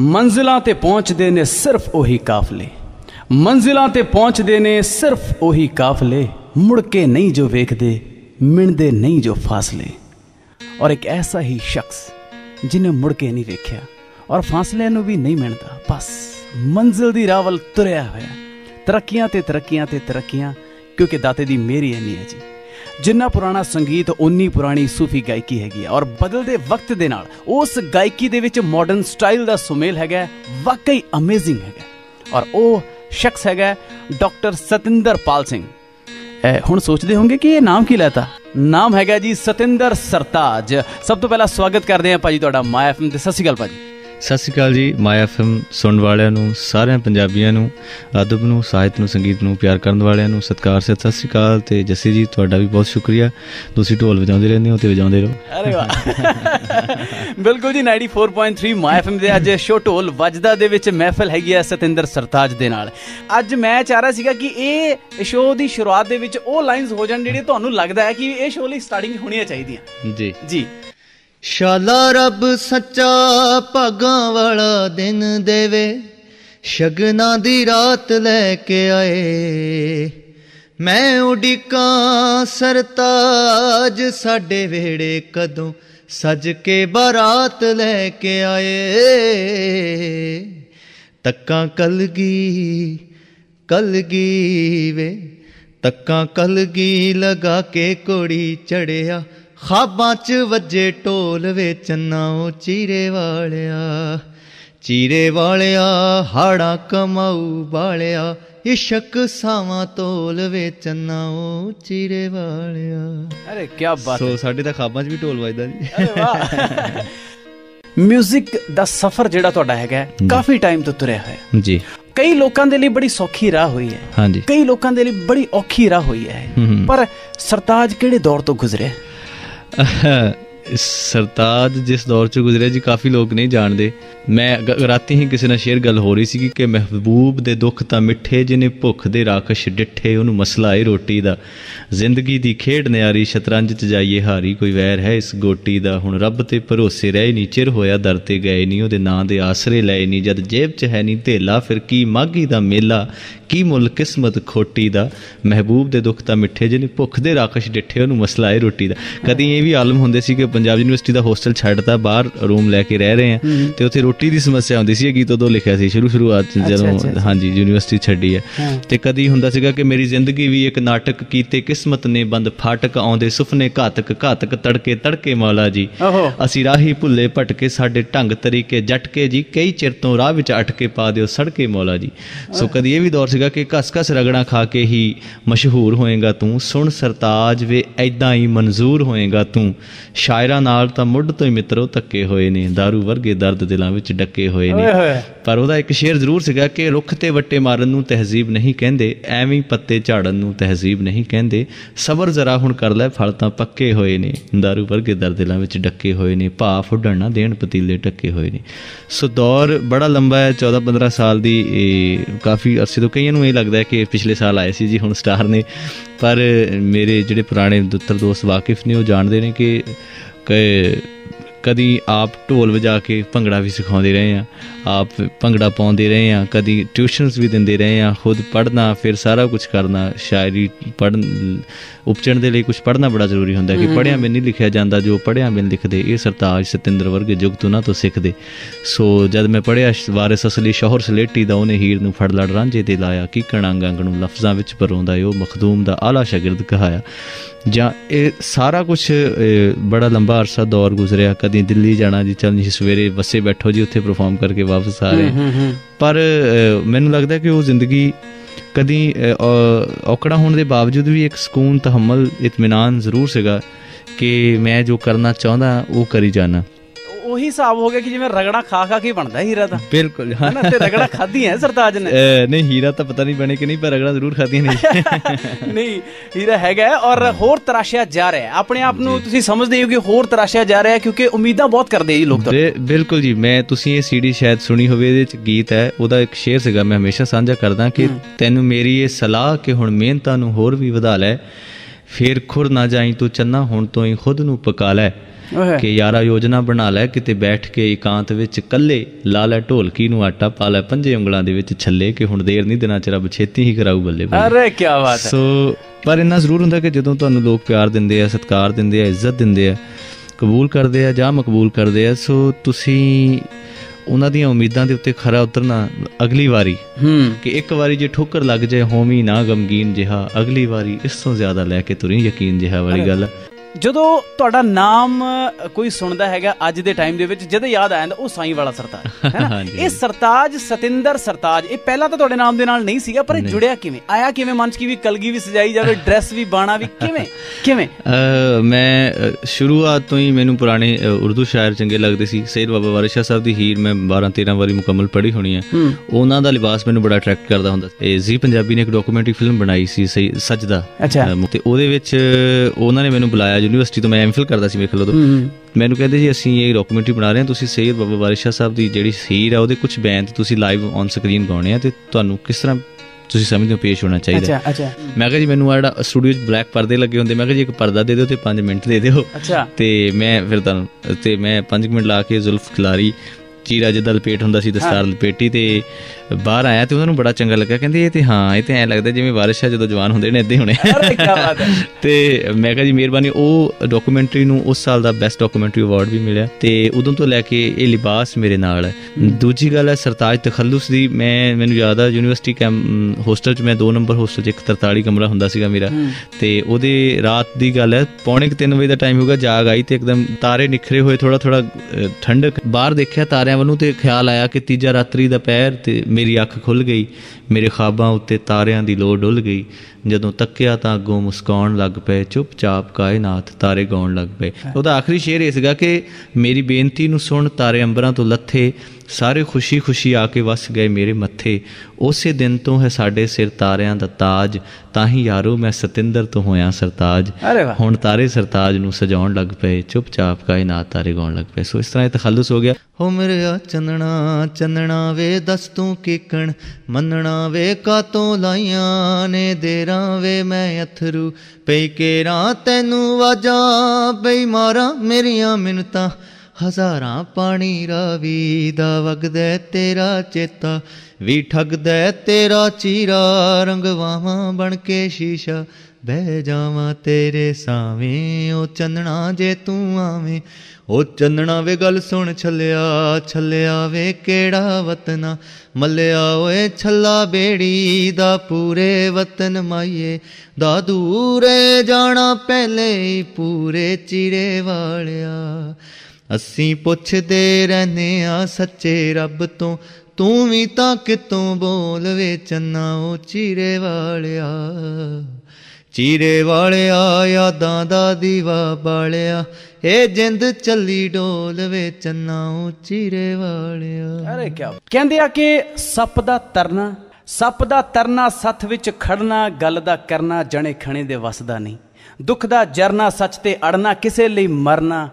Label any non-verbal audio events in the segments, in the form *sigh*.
ਮੰਜ਼ਿਲਾਂ ਤੇ ਪਹੁੰਚਦੇ ਨੇ ਸਿਰਫ ਉਹੀ ਕਾਫਲੇ। ਮੰਜ਼ਿਲਾਂ ਤੇ ਪਹੁੰਚਦੇ ਨੇ ਸਿਰਫ ਉਹੀ ਕਾਫਲੇ। ਮੁੜ ਕੇ ਨਹੀਂ ਜੋ ਵੇਖਦੇ, ਮਿਣਦੇ ਨਹੀਂ ਜੋ ਫਾਸਲੇ। ਔਰ ਇੱਕ ਐਸਾ ਹੀ ਸ਼ਖਸ ਜਿਨੇ ਮੁੜ ਕੇ ਨਹੀਂ ਵੇਖਿਆ ਔਰ ਫਾਸਲਿਆਂ ਨੂੰ ਵੀ ਨਹੀਂ ਮਿਣਦਾ। ਬਸ ਮੰਜ਼ਿਲ ਦੀ ਰਾਹ ਵੱਲ ਤੁਰਿਆ ਹੋਇਆ। ਤਰੱਕੀਆਂ ਤੇ ਤਰੱਕੀਆਂ ਤੇ ਤਰੱਕੀਆਂ, ਕਿਉਂਕਿ ਦਾਤੇ ਦੀ ਮੇਰੀ ਐਨੀ ਹੈ ਜੀ। ਜਿੰਨਾ ਪੁਰਾਣਾ ਸੰਗੀਤ, ਓਨੀ ਪੁਰਾਣੀ ਸੂਫੀ ਗਾਇਕੀ ਹੈਗੀ ਹੈ ਔਰ ਬਦਲਦੇ ਵਕਤ ਦੇ ਨਾਲ ਉਸ ਗਾਇਕੀ ਦੇ ਵਿੱਚ ਮਾਡਰਨ ਸਟਾਈਲ ਦਾ ਸੁਮੇਲ ਹੈਗਾ ਵਾਕਈ ਅਮੇਜ਼ਿੰਗ ਹੈਗਾ ਔਰ ਉਹ ਸ਼ਖਸ ਹੈਗਾ ਡਾਕਟਰ ਸਤਿੰਦਰ ਪਾਲ ਸਿੰਘ। ਹੁਣ ਸੋਚਦੇ ਹੋਗੇ ਕਿ ਇਹ ਨਾਮ ਕੀ ਲੈਤਾ? ਨਾਮ ਹੈਗਾ ਜੀ ਸਤਿੰਦਰ ਸਰਤਾਜ। ਸਭ ਤੋਂ ਪਹਿਲਾਂ ਸਵਾਗਤ ਕਰਦੇ ਹਾਂ ਭਾਜੀ ਤੁਹਾਡਾ ਮਾਇਆ ਐਫਐਮ ਤੇ। ਸਤਿ ਸ਼੍ਰੀ ਅਕਾਲ ਭਾਜੀ। ਸਤਿ ਸ਼੍ਰੀ ਅਕਾਲ ਜੀ ਮਾਇਆ ਫਿਲਮ ਸੁਣਨ ਵਾਲਿਆਂ ਨੂੰ ਸਾਰਿਆਂ ਪੰਜਾਬੀਆਂ ਨੂੰ ਅਦਬ ਨੂੰ ਸਾਹਿਤ ਨੂੰ ਸੰਗੀਤ ਨੂੰ ਪਿਆਰ ਕਰਨ ਵਾਲਿਆਂ ਨੂੰ ਸਤਿਕਾਰ ਸਤਿ ਸ਼੍ਰੀ ਅਕਾਲ ਤੇ ਜੱਸੀ ਜੀ ਤੁਹਾਡਾ ਵੀ ਬਹੁਤ ਸ਼ੁਕਰੀਆ। ਤੁਸੀਂ ਢੋਲ ਵਜਾਉਂਦੇ ਰਹਿੰਦੇ ਹੋ ਤੇ ਵਜਾਉਂਦੇ ਰਹੋ। ਅਰੇ ਵਾਹ। ਬਿਲਕੁਲ ਜੀ 94.3 ਮਾਈ ਐਫਐਮ ਦੇ ਅੱਜ ਸ਼ੋ ਢੋਲ ਵੱਜਦਾ ਦੇ ਵਿੱਚ ਮਹਿਫਲ ਹੈਗੀ ਹੈ ਸਤਿੰਦਰ ਸਰਤਾਜ ਦੇ ਨਾਲ। ਅੱਜ ਮੈਂ ਚਾਹ ਰਿਹਾ ਸੀਗਾ ਕਿ ਇਹ ਸ਼ੋ ਦੀ ਸ਼ੁਰੂਆਤ ਦੇ ਵਿੱਚ ਉਹ ਲਾਈਨਸ ਹੋ ਜਾਣ ਜਿਹੜੀਆਂ ਤੁਹਾਨੂੰ ਲੱਗਦਾ ਹੈ ਕਿ ਇਹ ਸ਼ੋ ਲਈ ਸਟਾਰਟਿੰਗ ਹੋਣੀਆਂ ਚਾਹੀਦੀਆਂ। ਜੀ। ਜੀ। ਸ਼ਾਲਾ ਰੱਬ ਸੱਚਾ ਭਾਗਾਂ ਵਾਲਾ ਦਿਨ ਦੇਵੇ, ਸ਼ਗਨਾਂ ਦੀ ਰਾਤ ਲੈ ਕੇ ਆਏ। ਮੈਂ ਉਡੀਕਾਂ ਸਰਤਾਜ ਸਾਡੇ ਵੇੜੇ ਕਦੋਂ ਸਜ ਕੇ ਬਾਰਾਤ ਲੈ ਕੇ ਆਏ। ਤੱਕਾਂ ਕਲਗੀ ਕਲਗੀ ਵੇ, ਤੱਕਾਂ ਕਲਗੀ ਲਗਾ ਕੇ ਕੋੜੀ ਚੜਿਆ ਖਾਬਾਂ 'ਚ ਵੱਜੇ ਢੋਲ ਵੇ ਚੰਨਾ ਉਹ ਚੀਰੇ ਵਾਲਿਆ ਚੀਰੇ ਵਾਲਿਆ ਹਾੜਾ ਕਮਾਊ ਵਾਲਿਆ ਇਸ਼ਕ ਸਾਵਾਂ ਤੋਲ ਵੇ ਚੰਨਾ ਉਹ ਚੀਰੇ ਵਾਲਿਆ। ਅਰੇ ਕੀ ਬਾਤ ਸੋ ਸਾਡੇ ਤਾਂ ਖਾਬਾਂ 'ਚ ਵੀ ਢੋਲ ਵੱਜਦਾ ਜੀ। ਅਰੇ ਵਾਹ। 뮤직 ਦਾ ਸਫ਼ਰ ਜਿਹੜਾ ਤੁਹਾਡਾ ਹੈਗਾ ਕਾਫੀ ਟਾਈਮ ਤੋਂ ਤੁਰਿਆ ਹੋਇਆ ਜੀ। ਕਈ ਲੋਕਾਂ ਦੇ ਲਈ ਬੜੀ ਸੌਖੀ ਰਾਹ ਹੋਈ ਹੈ। ਹਾਂਜੀ। ਕਈ ਲੋਕਾਂ ਦੇ ਲਈ ਬੜੀ ਔਖੀ ਰਾਹ ਹੋਈ ਹੂੰ। ਪਰ ਸਰਤਾਜ ਕਿਹੜੇ ਦੌਰ ਤੋਂ ਗੁਜ਼ਰਿਆ? ਸਰਤਾਜ ਜਿਸ ਦੌਰ ਚ ਗੁਜ਼ਰਿਆ ਜੀ ਕਾਫੀ ਲੋਕ ਨਹੀਂ ਜਾਣਦੇ। ਮੈਂ ਰਾਤੀ ਹੀ ਕਿਸੇ ਨਾਲ ਸ਼ੇਅਰ ਗੱਲ ਹੋ ਰਹੀ ਸੀ ਕਿ ਮਹਿਬੂਬ ਦੇ ਦੁੱਖ ਤਾਂ ਮਿੱਠੇ ਜਿਨੇ ਭੁੱਖ ਦੇ ਰਾਖਸ਼ ਡਿੱਠੇ ਉਹਨੂੰ ਮਸਲਾ ਏ ਰੋਟੀ ਦਾ। ਜ਼ਿੰਦਗੀ ਦੀ ਖੇਡ ਨਿਆਰੀ ਸ਼ਤਰੰਜ ਚ ਜਾਈਏ ਹਾਰੀ ਕੋਈ ਵੈਰ ਹੈ ਇਸ ਗੋਟੀ ਦਾ। ਹੁਣ ਰੱਬ ਤੇ ਭਰੋਸੇ ਰਹੇ ਨਹੀਂ ਚਿਰ ਹੋਇਆ ਦਰ ਤੇ ਗਏ ਨਹੀਂ ਉਹਦੇ ਨਾਂ ਦੇ ਆਸਰੇ ਲਏ ਨਹੀਂ ਜਦ ਜੇਬ ਚ ਹੈ ਨਹੀਂ ਧੇਲਾ ਫਿਰ ਕੀ ਮਾਗੀ ਦਾ ਮੇਲਾ ਕੀ ਮੁੱਲ ਕਿਸਮਤ ਖੋਟੀ ਦਾ? ਮਹਿਬੂਬ ਦੇ ਦੁੱਖ ਤਾਂ ਮਿੱਠੇ ਜਿਹਨੇ ਭੁੱਖ ਦੇ ਰਾਖਸ਼ ਡਿੱਠੇ ਉਹਨੂੰ ਮਸਲਾ ਏ ਰੋਟੀ ਦਾ। ਕਦੀ ਇਹ ਵੀ ਆਲਮ ਹੁੰਦੇ ਸੀ ਕਿ ਪੰਜਾਬ ਯੂਨੀਵਰਸਿਟੀ ਦਾ ਹੋਸਟਲ ਛੱਡਤਾ ਬਾਹਰ ਰੂਮ ਲੈ ਕੇ ਰਹਿ ਰਹੇ ਆ ਤੇ ਉੱਥੇ ਰੋਟੀ ਦੀ ਸਮੱਸਿਆ ਹੁੰਦੀ ਸੀ ਇਹ ਗੀਤ ਉਦੋਂ ਲਿਖਿਆ ਸੀ ਸ਼ੁਰੂ ਸ਼ੁਰੂਆਤ ਜਦੋਂ ਹਾਂਜੀ ਯੂਨੀਵਰਸਿਟੀ ਛੱਡੀ ਹੈ। ਤੇ ਕਦੀ ਹੁੰਦਾ ਸੀਗਾ ਕਿ ਮੇਰੀ ਜ਼ਿੰਦਗੀ ਵੀ ਇੱਕ ਨਾਟਕ ਕੀਤੇ ਕਿਸਮਤ ਨੇ ਬੰਦ ਫਾਟਕ ਆਉਂਦੇ ਸੁਪਨੇ ਘਾਤਕ ਘਾਤਕ ਤੜਕੇ ਤੜਕੇ ਮੌਲਾ ਜੀ। ਅਸੀਂ ਰਾਹੀ ਭੁੱਲੇ ਭਟਕੇ ਸਾਡੇ ਢੰਗ ਤਰੀਕੇ ਜਟਕੇ ਜੀ ਕਈ ਚਿਰ ਤੋਂ ਰਾਹ ਵਿੱਚ ਅਟਕੇ ਪਾ ਦਿਓ ਸੜਕੇ ਮੌਲਾ ਜੀ। ਸੋ ਕਦੀ ਇਹ ਵੀ ਦੌਰ ਸੀਗਾ ਕਿ ਘਸ ਘਸ ਰਗੜਾ ਖਾ ਕੇ ਹੀ ਮਸ਼ਹੂਰ ਹੋਏਗਾ ਤੂੰ ਸੁਣ ਸਰਤਾਜ ਵੇ ਐਦਾਂ ਹੀ ਮਨਜ਼ੂਰ ਹੋਏਗਾ ਤੂੰ। ਸ਼ਾਇਰਾਂ ਨਾਲ ਤਾਂ ਮੁੱਢ ਤੋਂ ਹੀ ਮਿੱਤਰੋ ਧੱਕੇ ਹੋਏ ਨੇ दारू ਵਰਗੇ ਦਰਦ ਦਿਲਾਂ ਵਿੱਚ ਡੱਕੇ ਹੋਏ ਨੇ। ਪਰ ਉਹਦਾ ਇੱਕ ਸ਼ੇਰ ਜ਼ਰੂਰ ਸੀਗਾ ਕਿ ਰੁੱਖ ਤੇ ਵੱਟੇ ਮਾਰਨ ਨੂੰ ਤਹਿਜ਼ੀਬ ਨਹੀਂ ਕਹਿੰਦੇ ਐਵੇਂ ਪੱਤੇ ਝਾੜਨ ਨੂੰ ਤਹਿਜ਼ੀਬ ਨਹੀਂ ਕਹਿੰਦੇ। ਸਬਰ ਜ਼ਰਾ ਹੁਣ ਕਰ ਲੈ ਫਲ ਤਾਂ ਪੱਕੇ ਹੋਏ ਨੇ। दारू ਵਰਗੇ ਦਰਦ ਦਿਲਾਂ ਵਿੱਚ ਡੱਕੇ ਹੋਏ ਨੇ ਭਾਫ ਉੱਡਣ ਨਾ ਦੇਣ ਪਤੀਲੇ ਟੱਕੇ ਹੋਏ ਨੇ। ਸੋ ਦੌਰ ਬੜਾ ਲੰਬਾ ਹੈ 14 15 ਸਾਲ ਦੀ ਇਹ ਕਾਫੀ ਅਰਸੇ ਤੋਂ ਕਈਆਂ ਨੂੰ ਇਹ ਲੱਗਦਾ ਹੈ ਕਿ ਪਿਛਲੇ ਸਾਲ ਆਏ ਸੀ ਜੀ ਹੁਣ ਸਟਾਰ ਨੇ। ਪਰ ਮੇਰੇ ਜਿਹੜੇ ਪੁਰਾਣੇ ਦੁੱਤਰ ਦੋਸਤ ਵਾਕਿਫ ਨੇ ਉਹ ਜਾਣਦੇ ਨੇ ਕਿ ਕਿ ਕਦੀ ਆਪ ਢੋਲ ਵਜਾ ਕੇ ਭੰਗੜਾ ਵੀ ਸਿਖਾਉਂਦੇ ਰਹੇ ਆ। ਆਪ ਭੰਗੜਾ ਪਾਉਂਦੇ ਰਹੇ ਆ ਕਦੀ ਟਿਊਸ਼ਨਸ ਵੀ ਦਿੰਦੇ ਰਹੇ ਆ ਖੁਦ ਪੜ੍ਹਨਾ ਫਿਰ ਸਾਰਾ ਕੁਝ ਕਰਨਾ ਸ਼ਾਇਰੀ ਪੜ੍ਹਨ ਉਪਚਣ ਦੇ ਲਈ ਕੁਝ ਪੜ੍ਹਨਾ ਬੜਾ ਜ਼ਰੂਰੀ ਹੁੰਦਾ ਕਿ ਪੜ੍ਹਿਆ ਬਿਨ ਨਹੀਂ ਲਿਖਿਆ ਜਾਂਦਾ ਜੋ ਪੜ੍ਹਿਆ ਬਿਨ ਲਿਖਦੇ ਇਹ ਸਰਤਾਜ ਸਤਿੰਦਰ ਵਰਗੇ ਜੁਗਤ ਉਹਨਾਂ ਤੋਂ ਸਿੱਖਦੇ। ਸੋ ਜਦ ਮੈਂ ਪੜ੍ਹਿਆ ਵਾਰਿਸ ਅਸਲੀ ਸ਼ੋਹਰ ਸਲੇਟੀ ਦਾ ਉਹਨੇ ਹੀਰ ਨੂੰ ਫੜ ਲੜ ਰਾਂਝੇ ਤੇ ਲਾਇਆ ਕੀ ਕਣਾ ਗੰਗ ਨੂੰ ਲਫ਼ਜ਼ਾਂ ਵਿੱਚ ਪਰੋਂਦਾ ਉਹ ਮਖਦੂਮ ਦਾ ਆਲਾ ਸ਼ਾਗਿਰਦ ਕਹਾਇਆ। ਜਾਂ ਇਹ ਸਾਰਾ ਕੁਝ ਬੜਾ ਲੰਬਾ ਅਰਸਾ ਦੌਰ ਗੁਜ਼ਰਿਆ ਕਦੀ ਦਿੱਲੀ ਜਾਣਾ ਜੀ ਚੱਲ ਜੀ ਸਵੇਰੇ ਬੱਸੇ ਬੈਠੋ ਜੀ ਉੱਥੇ ਪਰਫਾਰਮ ਕਰਕੇ ਵਾਪਸ ਆ ਰਹੇ। ਪਰ ਮੈਨੂੰ ਲੱਗਦਾ ਕਿ ਉਹ ਜ਼ਿੰਦਗੀ ਕਦੀ ਔਕੜਾ ਹੋਣ ਦੇ ਬਾਵਜੂਦ ਵੀ ਇੱਕ ਸਕੂਨ ਤਹਮਲ ਇਤਮਿਨਾਨ ਜ਼ਰੂਰ ਸੀਗਾ ਕਿ ਮੈਂ ਜੋ ਕਰਨਾ ਚਾਹੁੰਦਾ ਉਹ ਕਰੀ ਜਾਣਾ ਉਹੀ ਹਿਸਾਬ ਹੋ ਗਿਆ ਕਿ ਜਿਵੇਂ ਰਗੜਾ ਖਾ ਖਾ ਕੇ ਬਣਦਾ ਹੀਰਾ ਤਾਂ। ਬਿਲਕੁਲ ਹਾਂ। ਹਨਾ ਤੇ ਰਗੜਾ ਖਾਧੀ ਹੈ ਸਰਤਾਜ ਨੇ। ਨਹੀਂ ਹੀਰਾ ਤਾਂ ਪਤਾ ਨਹੀਂ ਬਣੇ ਕਿ ਨਹੀਂ ਪਰ ਰਗੜਾ ਜ਼ਰੂਰ ਖਾਦੀਆਂ ਨੇ। *laughs* ਨਹੀਂ ਹੀਰਾ ਹੈਗਾ ਔਰ ਹੋਰ ਤਰਾਸ਼ਿਆ ਜਾ ਰਿਹਾ ਹੈ। ਆਪਣੇ ਆਪ ਨੂੰ ਤੁਸੀਂ ਸਮਝਦੇ ਹੋ ਕਿ ਹੋਰ ਤਰਾਸ਼ਿਆ ਜਾ ਰਿਹਾ ਹੈ ਕਿਉਂਕਿ ਉਮੀਦਾਂ ਬਹੁਤ ਕਰਦੇ ਜੀ ਲੋਕ ਤਾਂ। ਬਿਲਕੁਲ ਜੀ ਮੈਂ ਤੁਸੀਂ ਇਹ ਸੀਡੀ ਸ਼ਾਇਦ ਸੁਣੀ ਹੋਵੇ ਇਹਦੇ ਚ ਗੀਤ ਹੈ ਉਹਦਾ ਇੱਕ ਸ਼ੇਰ ਸੀਗਾ ਮੈਂ ਹਮੇਸ਼ਾ ਸਾਂਝਾ ਕਰਦਾ ਕਿ ਤੈਨੂੰ ਮੇਰੀ ਇਹ ਸਲਾਹ ਕਿ ਹੁਣ ਮਿਹਨਤਾਂ ਨੂੰ ਹੋਰ ਵੀ ਵਧਾ ਲੈ ਫੇਰ ਖੁਰ ਨਾ ਜਾਈ ਤੂੰ ਚੰਨਾ ਹੁਣ ਤੋਂ ਹੀ ਖੁਦ ਨੂੰ ਪਕਾ ਲੈ। ਕਿ ਯਾਰਾ ਯੋਜਨਾ ਬਣਾ ਲੈ ਕਿਤੇ ਬੈਠ ਕੇ ਇਕਾਂਤ ਵਿੱਚ ਇਕੱਲੇ ਲਾ ਲੈ ਢੋਲਕੀ ਨੂੰ ਆਟਾ ਪਾ ਲੈ ਪੰਜੇ ਉਂਗਲਾਂ ਦੇ ਵਿੱਚ ਛੱਲੇ ਕਿ ਹੁਣ ਦੇਰ ਨਹੀਂ ਦਿਨਾਂ ਚ ਰੱਬ ਛੇਤੀ ਹੀ ਕਰਾਊ ਬੱਲੇ ਬੱਲੇ। ਅਰੇ ਕੀ ਬਾਤ ਹੈ। ਸੋ ਪਰ ਇੰਨਾ ਜ਼ਰੂਰ ਹੁੰਦਾ ਕਿ ਜਦੋਂ ਤੁਹਾਨੂੰ ਲੋਕ ਪਿਆਰ ਦਿੰਦੇ ਆ ਸਤਿਕਾਰ ਦਿੰਦੇ ਆ ਇੱਜ਼ਤ ਦਿੰਦੇ ਆ ਕਬੂਲ ਕਰਦੇ ਆ ਜਾਂ ਮਕਬੂਲ ਕਰਦੇ ਆ ਸੋ ਤੁਸੀਂ ਉਹਨਾਂ ਦੀਆਂ ਉਮੀਦਾਂ ਦੇ ਉੱਤੇ ਖਰਾ ਉਤਰਨਾ ਅਗਲੀ ਵਾਰੀ। ਹੂੰ। ਕਿ ਇੱਕ ਵਾਰੀ ਜੇ ਠੋਕਰ ਲੱਗ ਜਾਏ ਹੋਮੀ ਨਾ ਗਮਗੀਨ ਜਿਹਾ ਅਗਲੀ ਵਾਰੀ ਇਸ ਤੋਂ ਜ਼ਿਆਦਾ ਲੈ ਕੇ ਤੁਰੀ ਯਕੀਨ ਜਿਹਾ ਵਾਲੀ ਗੱਲ। ਜਦੋਂ ਤੁਹਾਡਾ ਨਾਮ ਕੋਈ ਸੁਣਦਾ ਹੈਗਾ ਅੱਜ ਦੇ ਟਾਈਮ ਦੇ ਵਿੱਚ ਜਦੋਂ ਯਾਦ ਆ ਜਾਂਦਾ ਉਹ ਸਾਈਂ ਵਾਲਾ ਸਰਤਾਜ ਹੈ? ਨਾ। *laughs* ਇਹ ਸਰਤਾਜ ਸਤਿੰਦਰ ਸਰਤਾਜ ਇਹ ਪਹਿਲਾਂ ਤਾਂ ਤੁਹਾਡੇ ਨਾਮ ਦੇ ਨਾਲ ਨਹੀਂ ਸੀਗਾ ਪਰ ਇਹ ਜੁੜਿਆ ਕਿਵੇਂ? ਆਇਆ ਕਿਵੇਂ ਮਨ ਚ ਕੀ ਵੀ ਕਲਗੀ ਵੀ ਸਜਾਈ ਜਾਵੇ *laughs* ਡਰੈਸ ਵੀ ਬਾਣਾ ਵੀ ਕਿਵੇਂ? ਕਿਵੇਂ? ਮੈਂ ਸ਼ੁਰੂਆਤ ਤੋਂ ਹੀ ਮੈਨੂੰ ਪੁਰਾਣੇ ਉਰਦੂ ਸ਼ਾਇਰ ਚੰਗੇ ਲੱਗਦੇ ਸੀ। ਸੈਦ ਬਾਬਾ ਵਾਰਿਸ ਸ਼ਾਹ ਸਾਹਿਬ ਦੀ ਹੀਰ ਮੈਂ 12 13 ਵਾਰੀ ਮੁਕੰਮਲ ਪੜ੍ਹੀ ਹੋਣੀ ਹੈ। ਉਹਨਾਂ ਦਾ ਲਿਬਾਸ ਮੈਨੂੰ ਬੜਾ ਅਟਰੈਕਟ ਕਰਦਾ ਹੁੰਦਾ ਇਹ ਜ਼ੀ ਪੰਜਾਬੀ ਨੇ ਇੱਕ ਡਾਕੂਮੈਂਟਰੀ ਫਿਲਮ ਬਣਾਈ ਸੀ ਸਹੀ- ਸਜਦਾ ਤੇ ਉਹਦੇ ਵਿੱਚ ਉਹਨਾਂ ਨੇ ਮੈਨੂੰ ਬੁਲਾਇਆ ਯੂਨੀਵਰਸਿਟੀ ਤੋਂ ਮੈਂ ਐਮਫਿਲ ਕਰਦਾ ਸੀ ਲਓ ਉਦੋਂ ਮੈਨੂੰ ਕਹਿੰਦੇ ਜੀ ਅਸੀਂ ਇਹ ਡਾਕੂਮੈਂਟਰੀ ਬਣਾ ਰਹੇ ਹਾਂ ਤੁਸੀਂ ਸੈਦ ਬਾਬਾ ਸ਼ਾਹ ਸਾਹਿਬ ਦੀ ਜਿਹੜੀ ਹੀਰ ਆ ਉਹਦੇ ਕੁਝ ਬੈਨ ਤੁਸੀਂ ਲਾਈਵ ਔਨ ਸਕਰੀਨ ਗਾਉਣੇ ਆ ਤੇ ਤੁਹਾਨੂੰ ਕਿਸ ਤਰ੍ਹਾਂ ਤੁਸੀਂ ਸਮਝਦੇ ਹੋ ਪੇਸ਼ ਹੋਣਾ ਚਾਹੀਦਾ ਅੱਛਾ ਅੱਛਾ। ਮੈਂ ਕਿਹਾ ਜੀ ਮੈਨੂੰ ਆਹ ਜਿਹੜਾ ਸਟੂਡੀਓ 'ਚ ਬਲੈਕ ਪਰਦੇ ਲੱਗੇ ਹੁੰਦੇ ਮੈਂ ਕਿਹਾ ਜੀ ਇੱਕ ਪਰਦਾ ਦੇ ਦਿਓ ਤੇ 5 ਮਿੰਟ ਦੇ ਦਿਓ। ਅੱਛਾ। ਤੇ ਮੈਂ ਫਿਰ ਤੁਹਾਨੂੰ ਤੇ ਮੈਂ 5 ਮਿੰਟ ਲਾ ਕੇ ਜ਼ੁਲਫ ਖਿਲਾਰੀ ਚੀਰਾ ਜਿੱਦਾਂ ਲਪੇਟ ਹੁੰਦਾ ਸੀ ਦਸਤਾਰ ਲਪੇਟੀ ਤੇ ਬਾਹਰ ਆਇਆ ਤੇ ਉਹਨਾਂ ਨੂੰ ਬੜਾ ਚੰਗਾ ਲੱਗਾ। ਕਹਿੰਦੇ ਇਹ ਤੇ ਹਾਂ ਇਹ ਤੇ ਐ ਲੱਗਦਾ ਜਿਵੇਂ ਵਾਰਿਸ ਜਦੋਂ ਜਵਾਨ ਹੁੰਦੇ ਨੇ ਇਦਾਂ ਹੀ ਹੋਣੇ। ਅਰੇ ਕੀ ਬਾਤ ਹੈ। ਤੇ ਮੈਂ ਕਿਹਾ ਜੀ ਮਿਹਰਬਾਨੀ। ਉਹ ਡਾਕੂਮੈਂਟਰੀ ਨੂੰ ਉਸ ਸਾਲ ਦਾ ਬੈਸਟ ਡਾਕੂਮੈਂਟਰੀ ਅਵਾਰਡ ਵੀ ਮਿਲਿਆ ਤੇ ਉਦੋਂ ਤੋਂ ਲੈ ਕੇ ਇਹ ਲਿਬਾਸ ਮੇਰੇ ਨਾਲ ਹੈ। ਦੂਜੀ ਗੱਲ ਹੈ ਸਰਤਾਜ ਤਖੱਲੁਸ ਦੀ ਮੈਂ ਮੈਨੂੰ ਯਾਦ ਆ ਯੂਨੀਵਰਸਿਟੀ ਕੈਂਪ ਹੋਸਟਲ 'ਚ ਮੈਂ 2 ਨੰਬਰ ਹੋਸਟਲ 'ਚ ਇੱਕ 43 ਕਮਰਾ ਹੁੰਦਾ ਸੀਗਾ ਮੇਰਾ। ਤੇ ਉਹਦੇ ਰਾਤ ਦੀ ਗੱਲ ਹੈ ਪੌਣੇ 3 ਵਜੇ ਦਾ ਟਾਈਮ ਹੋਗਾ ਜਾਗ ਆਈ ਤੇ ਇੱਕਦਮ ਤਾਰੇ ਨਿਖਰੇ ਹੋਏ ਥੋੜਾ ਥੋੜਾ ਠੰਡਕ। ਬਾਹਰ ਦੇਖਿਆ ਤਾਰਿਆਂ ਵੱਲੋਂ ਤੇ ਖਿਆਲ ਆਇਆ ਕਿ ਤੀਜਾ ਰਾਤਰੀ ਦਾ ਪਹਿਰ ਤੇ ਮੇਰੀ ਅੱਖ ਖੁੱਲ ਗਈ ਮੇਰੇ ਖਾਬਾਂ ਉੱਤੇ ਤਾਰਿਆਂ ਦੀ ਲੋ ਡੁੱਲ ਗਈ। ਜਦੋਂ ਤੱਕਿਆ ਤਾਂ ਅੱਗੋਂ ਮੁਸਕਾਉਣ ਲੱਗ ਪਏ ਚੁੱਪਚਾਪ ਕਾਇਨਾਤ ਤਾਰੇ ਗਾਉਣ ਲੱਗ ਪਏ। ਉਹਦਾ ਆਖਰੀ ਸ਼ੇਰ ਇਹ ਸੀਗਾ ਕਿ ਮੇਰੀ ਬੇਨਤੀ ਨੂੰ ਸੁਣ ਤਾਰੇ ਅੰਬਰਾਂ ਤੋਂ ਲੱਥੇ ਸਾਰੇ ਖੁਸ਼ੀ-ਖੁਸ਼ੀ ਆ ਕੇ ਵਸ ਗਏ ਮੇਰੇ ਮੱਥੇ। ਉਸੇ ਦਿਨ ਤੋਂ ਹੈ ਸਾਡੇ ਸਿਰ ਤਾਰਿਆਂ ਦਾ ਤਾਜ ਤਾਂ ਹੀ ਯਾਰੋ ਮੈਂ ਸਤਿੰਦਰ ਤੋਂ ਹੋਇਆ ਸਰਤਾਜ। ਹੁਣ ਤਾਰੇ ਸਰਤਾਜ ਨੂੰ ਸਜਾਉਣ ਲੱਗ ਪਏ ਚੁੱਪਚਾਪ ਕਾਇਨਾਤ ਤਾਰੇ ਗਾਉਣ ਲੱਗ ਪਏ। ਸੋ ਇਸ ਤਰ੍ਹਾਂ ਇਹ ਤਖੱਲੁਸ ਹੋ ਗਿਆ। ਹੋ ਮੇਰਿਆ ਚੰਨਣਾ ਚੰਨਣਾ ਵੇ ਦਸ ਤੂੰ ਕੀਕਣ ਮੰਨਣਾ ਵੇ ਕਾਤੋਂ ਲਾਈਆਂ ਨੇ ਦੇਰਾਂ ਵੇ ਮੈਂ ਅਥਰੂ। ਪਈ ਕੇਰਾਂ ਤੈਨੂੰ ਵਾਜਾਂ ਪਈ ਮਾਰਾਂ ਮੇਰੀਆਂ ਮਿੰਨਤਾਂ ਹਜ਼ਾਰਾਂ ਪਾਣੀ ਰਾਵੀ ਦਾ ਵਗਦਾ ਤੇਰਾ ਚੇਤਾ, ਵੀ ਠੱਗਦਾ ਤੇਰਾ ਚੀਰਾ ਰੰਗਵਾਵਾਂ ਬਣ ਕੇ ਸ਼ੀਸ਼ਾ, ਬਹਿ ਜਾਵਾਂ ਤੇਰੇ ਸਾਵੇਂ, ਉਹ ਚੰਨਣਾ ਜੇ ਤੂੰ ਆਵੇਂ, ਉਹ ਚੰਨਣਾ ਵੇ ਗੱਲ ਸੁਣ ਛੱਲਿਆ ਛੱਲਿਆ ਵੇ ਕਿਹੜਾ ਵਤਨਾ ਮੱਲਿਆ ਓਏ ਛੱਲਾ ਬੇੜੀ ਦਾ ਪੂਰੇ ਵਤਨ ਮਾਈਏ, ਦਾ ਦੂਰੇ ਜਾਣਾ ਪਹਿਲੇ ਪੂਰੇ ਚਿਰੇ ਵਾਲਿਆ। ਅਸੀਂ ਪੁੱਛਦੇ ਰਹਨੇ ਆ ਸੱਚੇ ਰੱਬ ਤੋਂ, ਤੂੰ ਵੀ ਤਾਂ ਕਿਤੋਂ ਬੋਲ ਵੇ ਚੰਨਾ, ਉਹ ਚੀਰੇ ਵਾਲਿਆ। ਚੀਰੇ ਵਾਲਿਆ, ਯਾਦਾਂ ਦਾ ਦੀਵਾ ਬਾਲਿਆ। ਇਹ ਜਿੰਦ ਚੱਲੀ ਡੋਲ ਵੇ ਚੰਨਾ, ਉਹ ਚੀਰੇ ਵਾਲਿਆ। ਅਰੇ ਕੀ ਕਹਿੰਦੇ ਆ ਕਿ ਸੱਪ ਦਾ ਤਰਨਾ, ਸੱਪ ਦਾ ਤਰਨਾ ਸੱਥ ਵਿੱਚ ਖੜਨਾ, ਗੱਲ ਦਾ ਕਰਨਾ ਜਣੇ ਖਣੇ ਦੇ ਵਸਦਾ ਨਹੀਂ। ਦੁੱਖ ਦਾ ਜਰਨਾ ਸੱਚ ਤੇ ਅੜਨਾ, ਕਿਸੇ ਲਈ ਮਰਨਾ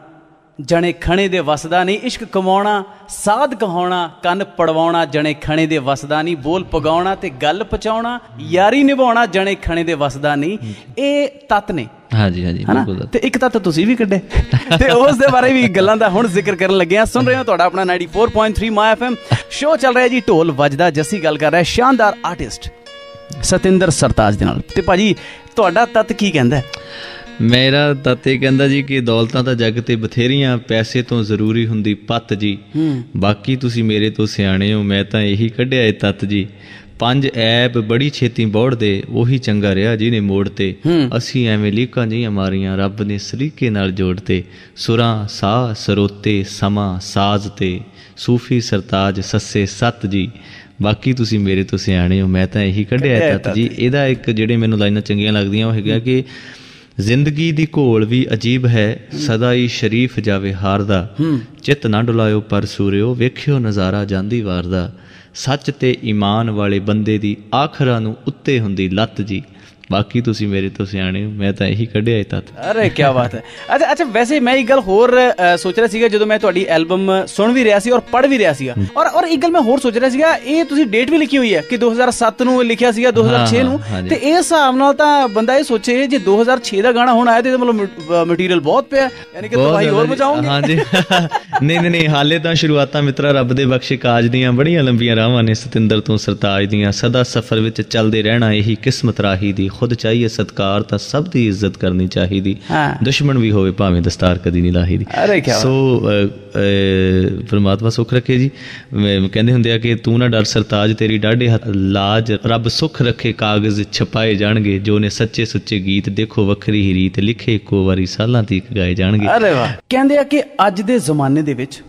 ਜਣੇ ਖਣੇ ਦੇ ਵਸਦਾ ਨਹੀਂ ਇਸ਼ਕ ਕਮਾਉਣਾ ਸਾਧ ਕਹਾਉਣਾ ਕੰਨ ਪੜਵਾਉਣਾ ਜਣੇ ਖਣੇ ਦੇ ਵਸਦਾ ਨਹੀਂ ਬੋਲ ਪਗਾਉਣਾ ਤੇ ਗੱਲ ਪਚਾਉਣਾ ਯਾਰੀ ਨਿਭਾਉਣਾ ਜਣੇ ਖਣੇ ਦੇ ਵਸਦਾ ਨਹੀਂ। ਇਹ ਤਤ ਨੇ। ਹਾਂਜੀ ਹਾਂਜੀ ਬਿਲਕੁਲ ਤੇ ਇੱਕ ਤੱਤ ਤੁਸੀਂ ਵੀ ਕੱਢੇ। ਤੇ ਉਸ ਦੇ ਬਾਰੇ ਵੀ ਗੱਲਾਂ ਦਾ ਹੁਣ ਜ਼ਿਕਰ ਕਰਨ ਲੱਗੇ ਆ ਸੁਣ ਰਹੇ ਹੋ ਤੁਹਾਡਾ ਆਪਣਾ 94.3 ਮਾਈ ਐਫਐਮ ਸ਼ੋਅ ਚੱਲ ਰਿਹਾ ਜੀ ਢੋਲ ਵੱਜਦਾ ਜੱਸੀ ਗੱਲ ਕਰ ਰਿਹਾ ਸ਼ਾਨਦਾਰ ਆਰਟਿਸਟ ਸਤਿੰਦਰ ਸਰਤਾਜ ਦੇ ਨਾਲ। ਤੇ ਭਾਜੀ ਤੁਹਾਡਾ ਤੱਤ ਕੀ ਕਹਿੰਦਾ ਹੈ? ਮੇਰਾ ਤਤੇ ਕਹਿੰਦਾ ਜੀ ਕਿ ਦੌਲਤਾਂ ਤਾਂ ਜੱਗ ਤੇ ਬਥੇਰੀਆਂ ਪੈਸੇ ਤੋਂ ਜ਼ਰੂਰੀ ਹੁੰਦੀ ਪੱਤ ਜੀ। ਬਾਕੀ ਤੁਸੀਂ ਮੇਰੇ ਤੋਂ ਸਿਆਣੇ ਹੋ ਮੈਂ ਤਾਂ ਇਹੀ ਕੱਢਿਆ ਏ ਤਤ ਜੀ। ਪੰਜ ਐਬ ਬੜੀ ਛੇਤੀ ਬੋੜਦੇ ਉਹੀ ਚੰਗਾ ਰਿਹਾ ਜਿਹਨੇ ਮੋੜ ਤੇ। ਅਸੀਂ ਐਵੇਂ ਲੀਕਾਂ ਜਿਹੀਆਂ ਮਾਰੀਆਂ ਰੱਬ ਨੇ ਸਲੀਕੇ ਨਾਲ ਜੋੜਤੇ ਸੁਰਾਂ ਸਾਹ ਸਰੋਤੇ ਸਮਾਂ ਸਾਜ਼ ਤੇ। ਸੂਫੀ ਸਰਤਾਜ ਸੱਸੇ ਸੱਤ ਜੀ। ਬਾਕੀ ਤੁਸੀਂ ਮੇਰੇ ਤੋਂ ਸਿਆਣੇ ਹੋ ਮੈਂ ਤਾਂ ਇਹੀ ਕੱਢਿਆ ਤਤ ਜੀ। ਇਹਦਾ ਇੱਕ ਜਿਹੜੇ ਮੈਨੂੰ ਲਾਈਨਾਂ ਚੰਗੀਆਂ ਲੱਗਦੀਆਂ ਉਹ ਹੈਗਾ ਕਿ ਜ਼ਿੰਦਗੀ ਦੀ ਘੋਲ ਵੀ ਅਜੀਬ ਹੈ ਸਦਾ ਹੀ ਸ਼ਰੀਫ ਜਾਵੇ ਹਾਰਦਾ ਚਿੱਤ ਨਾ ਡੁਲਾਇਓ ਪਰ ਸੂਰਿਓ ਵੇਖਿਓ ਨਜ਼ਾਰਾ ਜਾਂਦੀ ਵਾਰ ਦਾ। ਸੱਚ ਤੇ ਈਮਾਨ ਵਾਲੇ ਬੰਦੇ ਦੀ ਆਖਰਾਂ ਨੂੰ ਉੱਤੇ ਹੁੰਦੀ ਲੱਤ ਜੀ। ਬਾਕੀ ਤੁਸੀਂ ਮੇਰੇ ਤੋਂ ਸਿਆਣੇ ਹੋ ਮੈਂ ਤਾਂ ਇਹੀ ਕੱਢਿਆ ਇਹ ਤੱਤ। ਅਰੇ ਕੀ ਬਾਤ ਹੈ। ਅੱਛਾ ਅੱਛਾ ਵੈਸੇ ਮੈਂ ਇੱਕ ਗੱਲ ਹੋਰ ਸੋਚ ਰਿਹਾ ਸੀਗਾ ਜਦੋਂ ਮੈਂ ਤੁਹਾਡੀ ਐਲਬਮ ਸੁਣ ਵੀ ਰਿਹਾ ਸੀ ਔਰ ਪੜ੍ਹ ਵੀ ਰਿਹਾ ਸੀਗਾ। ਔਰ ਔਰ ਇੱਕ ਗੱਲ ਮੈਂ ਹੋਰ ਸੋਚ ਰਿਹਾ ਸੀਗਾ ਇਹ ਤੁਸੀਂ ਡੇਟ ਵੀ ਲਿਖੀ ਹੋਈ ਹੈ ਕਿ 2007 ਨੂੰ ਲਿਖਿਆ ਸੀਗਾ 2006 ਨੂੰ। ਤੇ ਇਸ ਹਿਸਾਬ ਨਾਲ ਤਾਂ ਬੰਦਾ ਇਹ ਸੋਚੇ ਜੇ 2006 ਦਾ ਗਾਣਾ ਹੁਣ ਆਇਆ ਤੇ ਮਤਲਬ ਮਟੀਰੀਅਲ ਬਹੁਤ ਪਿਆ। ਯਾਨੀ ਕਿ ਤਬਾਹੀ ਹੋਰ। ਮਚਾਉਂਗੇ ਹਾਂਜੀ। *laughs* ਨਹੀਂ ਨਹੀਂ ਨਹੀਂ ਹਾਲੇ ਤਾਂ ਸ਼ੁਰੂਆਤਾਂ ਮਿੱਤਰਾ ਰੱਬ ਦੇ ਬਖਸ਼ੇ ਕਾਜ ਦੀਆਂ ਬੜੀਆਂ ਲੰਬੀਆਂ ਰਾਹਾਂ ਨੇ ਸਤਿੰਦਰ ਤੋਂ ਸਰਤਾਜ ਦੀਆਂ ਸਦਾ ਸਫ਼ਰ ਵਿੱਚ ਚੱਲਦੇ ਰਹਿਣਾ ਇਹੀ ਕਿਸਮਤ ਰਾਹੀ ਦੀ ਖੁਦ ਚਾਹੀਏ ਸਤਕਾਰ ਤਾਂ ਸਭ ਦੀ ਇੱਜ਼ਤ ਕਰਨੀ ਚਾਹੀਦੀ। ਦੁਸ਼ਮਣ ਵੀ ਹੋਵੇ ਭਾਵੇਂ ਦਸਤਾਰ ਕਦੀ ਨਹੀਂ ਲਾਹੀ ਦੀ ਅਰੇ ਕਿਆ ਬਾਤ। ਸੋ ਪ੍ਰਮਾਤਮਾ ਸੁੱਖ ਰੱਖੇ ਜੀ। ਕਹਿੰਦੇ ਹੁੰਦੇ ਆ ਕਿ ਤੂੰ ਨਾ ਡਰ ਸਰਤਾਜ ਤੇਰੀ ਡਾਢੇ ਹੱਥ ਲਾਜ ਰੱਬ ਸੁੱਖ ਰੱਖੇ ਕਾਗਜ਼ ਛਪਾਏ ਜਾਣਗੇ। ਜੋ ਨੇ ਸੱਚੇ ਸੁੱਚੇ ਗੀਤ ਦੇਖੋ ਵੱਖਰੀ ਹੀ ਰੀਤ ਲਿਖੇ ਇੱਕੋ ਵਾਰੀ ਸਾਲਾਂ ਤੀਕ ਗਾਏ ਜਾਣਗੇ। ਅਰੇ ਵਾਹ। ਕਹਿੰਦੇ ਆ ਕਿ ਅੱਜ ਦੇ ਜ਼ਮਾਨੇ ਦੇ ਵਿੱਚ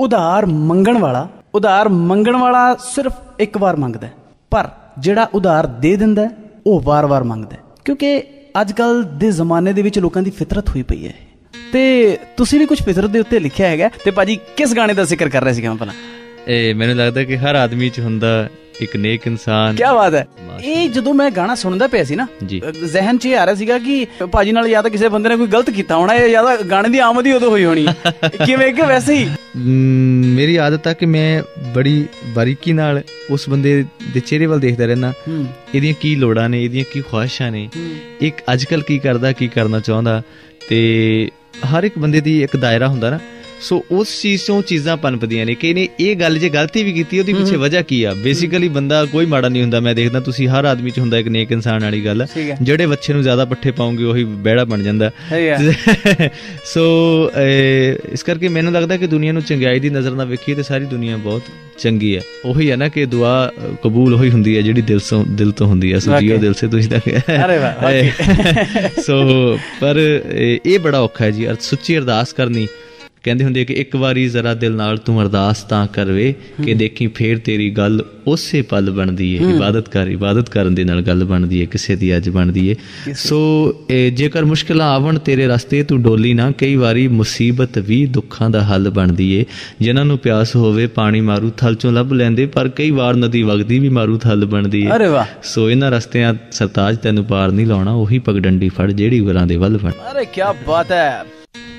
ਉਧਾਰ ਮੰਗਣ ਵਾਲਾ ਉਧਾਰ ਮੰਗਣ ਵਾਲਾ ਸਿਰਫ ਇੱਕ ਵਾਰ ਮੰਗਦਾ ਪਰ ਜਿਹੜਾ ਉਧਾਰ ਦੇ ਦਿੰਦਾ ਉਹ ਵਾਰ-ਵਾਰ ਮੰਗਦਾ ਕਿਉਂਕਿ ਅੱਜ ਕੱਲ ਦੇ ਜ਼ਮਾਨੇ ਦੇ ਵਿੱਚ ਲੋਕਾਂ ਦੀ ਫਿਤਰਤ ਹੋਈ ਪਈ ਹੈ। ਤੇ ਤੁਸੀਂ ਵੀ ਕੁਝ ਫਿਤਰਤ ਦੇ ਉੱਤੇ ਲਿਖਿਆ ਹੈਗਾ ਤੇ ਭਾਜੀ ਕਿਸ ਗਾਣੇ ਦਾ ਜ਼ਿਕਰ ਕਰ ਰਹੇ ਸੀਗਾ ਮੈਂ ਪਹਿਲਾਂ ਇਹ ਮੈਨੂੰ ਲੱਗਦਾ ਕਿ ਹਰ ਆਦਮੀ 'ਚ ਹੁੰਦਾ ਇੱਕ ਨੇਕ ਇਨਸਾਨ। ਕੀ ਬਾਤ ਹੈ। ਇਹ ਜਦੋਂ ਮੈਂ ਗਾਣਾ ਸੁਣਦਾ ਪਿਆ ਸੀ ਨਾ ਜ਼ਿਹਨ 'ਚ ਇਹ ਆ ਰਿਹਾ ਸੀਗਾ ਕਿ ਭਾਜੀ ਨਾਲ ਜਾਂ ਤਾਂ ਕਿਸੇ ਬੰਦੇ ਨੇ ਕੋਈ ਗਲਤ ਕੀਤਾ ਹੋਣਾ ਜਾਂ ਤਾਂ ਗਾਣੇ ਦੀ ਆਮਦ ਹੀ ਉਦੋਂ ਹੋਈ ਹੋਣੀ। *laughs* ਕਿਵੇਂ ਕਿ ਵੈਸੇ ਹੀ? ਮੇਰੀ ਆਦਤ ਆ ਕਿ ਮੈਂ ਬੜੀ ਬਾਰੀਕੀ ਨਾਲ ਉਸ ਬੰਦੇ ਦੇ ਚਿਹਰੇ ਵੱਲ ਦੇਖਦਾ ਰਹਿਣਾ ਇਹਦੀਆਂ ਕੀ ਲੋੜਾਂ ਨੇ ਇਹਦੀਆਂ ਕੀ ਖੁਆਇਸ਼ਾਂ ਨੇ। ਇੱਕ ਅੱਜਕੱਲ ਕੀ ਕਰਦਾ ਕੀ ਕਰਨਾ ਚਾਹੁੰਦਾ। ਤੇ ਹਰ ਇੱਕ ਬੰਦੇ ਦੀ ਇੱਕ ਦਾਇਰਾ ਹੁੰਦਾ ਨਾ ਸੋ ਉਸ ਚੀਜ਼ ਤੋਂ ਚੀਜ਼ਾਂ ਪਨਪਦੀਆਂ ਨੇ। ਕਿ ਇਹਨੇ ਇਹ ਗੱਲ ਜੇ ਗਲਤੀ ਵੀ ਕੀਤੀ ਉਹਦੀ ਪਿੱਛੇ ਵਜ੍ਹਾ ਕੀ ਆ? ਬੇਸਿਕਲੀ ਬੰਦਾ ਕੋਈ ਮਾੜਾ ਨਹੀਂ ਹੁੰਦਾ ਮੈਂ ਦੇਖਦਾ ਤੁਸੀਂ ਹਰ ਆਦਮੀ 'ਚ ਹੁੰਦਾ ਇੱਕ ਨੇਕ ਇਨਸਾਨ ਵਾਲੀ ਗੱਲ। ਜਿਹੜੇ ਬੱਚੇ ਨੂੰ ਜ਼ਿਆਦਾ ਪੱਠੇ ਪਾਉਂਗੇ ਉਹੀ ਬਹਿੜਾ ਬਣ ਜਾਂਦਾ। *laughs* ਸੋ ਇਸ ਕਰਕੇ ਮੈਨੂੰ ਲੱਗਦਾ ਕਿ ਦੁਨੀਆ ਨੂੰ ਚੰਗਿਆਈ ਦੀ ਨਜ਼ਰ ਨਾਲ ਵੇਖੀਏ ਤੇ ਸਾਰੀ ਦੁਨੀਆ ਬਹੁਤ ਚੰਗੀ ਹੈ। ਉਹੀ ਹੈ ਨਾ ਕਿ ਦੁਆ ਕਬੂਲ ਹੋਈ ਹੁੰਦੀ ਹੈ ਜਿਹੜੀ ਦਿਲ ਤੋਂ ਦਿਲ ਤੋਂ ਹੁੰਦੀ ਹੈ। ਸੋ ਜੀਓ। ਦਿਲ ਸੇ ਤੁਸੀਂ ਤਾਂ ਅਰੇ ਵਾਹ। *laughs* ਸੋ ਪਰ ਇਹ ਇਹ ਬੜਾ ਔਖਾ ਹੈ ਜੀ। ਅਰ ਸੱਚੀ ਅਰਦਾਸ ਕਰਨੀ ਕਹਿੰਦੇ ਹੁੰਦੇ ਕਿ ਇੱਕ ਵਾਰੀ ਜ਼ਰਾ ਦਿਲ ਨਾਲ ਤੂੰ ਅਰਦਾਸ ਤਾਂ ਕਰਵੇ ਕਿ ਦੇਖੀ ਫੇਰ ਤੇਰੀ ਗੱਲ ਉਸੇ ਪਲ ਬਣਦੀ ਏ ਇਬਾਦਤ ਕਰ ਇਬਾਦਤ ਕਰਨ ਦੇ ਨਾਲ ਗੱਲ ਬਣਦੀ ਏ ਕਿਸੇ ਦੀ ਅੱਜ ਬਣਦੀ ਏ। ਸੋ ਜੇਕਰ ਮੁਸ਼ਕਲਾਂ ਆਵਣ ਤੇਰੇ ਰਸਤੇ ਤੂੰ ਡੋਲੀ ਨਾ ਕਈ ਵਾਰੀ ਮੁਸੀਬਤ ਵੀ ਦੁੱਖਾਂ ਦਾ ਹੱਲ ਬਣਦੀ ਏ। ਜਿਨ੍ਹਾਂ ਨੂੰ ਪਿਆਸ ਹੋਵੇ ਪਾਣੀ ਮਾਰੂ ਥਲ ਚੋਂ ਲੱਭ ਲੈਂਦੇ ਪਰ ਕਈ ਵਾਰ ਨਦੀ ਵਗਦੀ ਵੀ ਮਾਰੂ ਥਲ ਬਣਦੀ ਏ। ਅਰੇ ਵਾਹ। ਸੋ ਇਹਨਾਂ ਰਸਤਿਆਂ ਸਰਤਾਜ ਤੈਨੂੰ ਪਾਰ ਨਹੀਂ ਲਾਉਣਾ ਉਹੀ ਪਗਡੰਡੀ ਫੜ ਜਿਹੜੀ ਗੁਰਾਂ ਦੇ ਵੱਲ ਫੜ। ਅਰੇ ਕੀ ਬਾਤ ਹੈ।